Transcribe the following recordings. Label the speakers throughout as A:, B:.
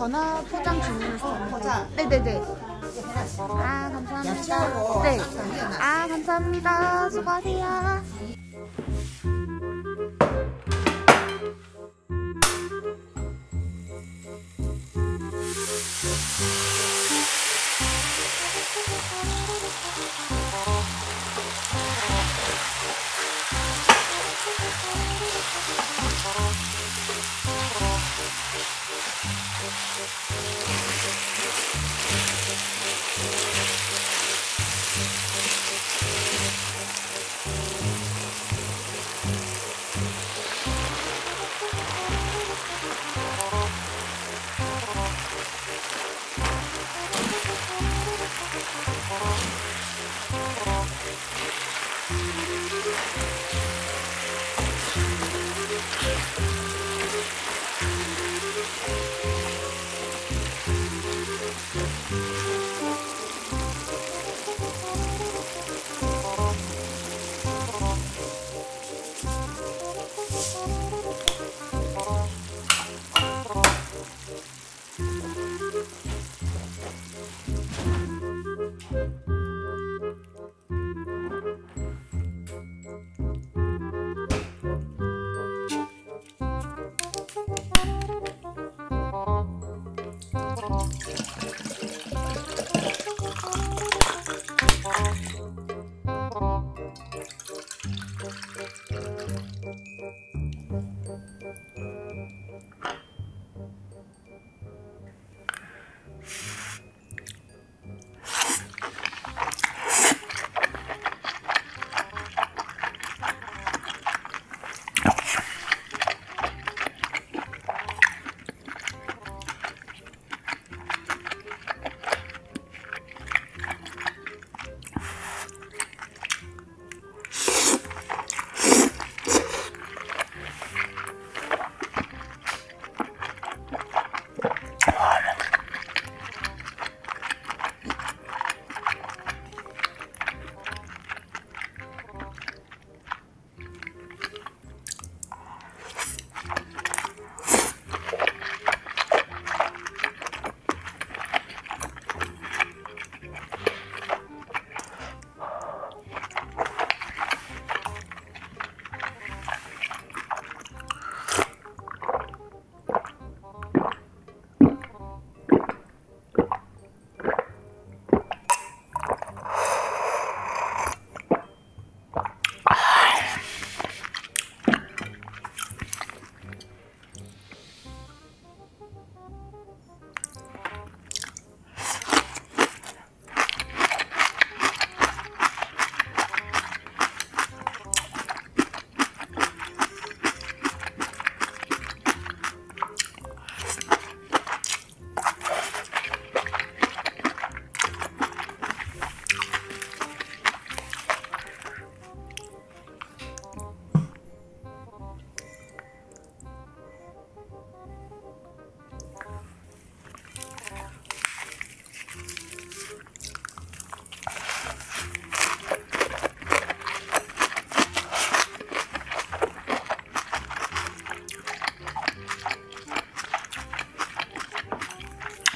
A: 전화 포장 주문했었는데.
B: 포장?
A: 네네네. 아, 감사합니다. 네. 아, 감사합니다. 수고하세요.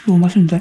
C: 너무 맛있는데?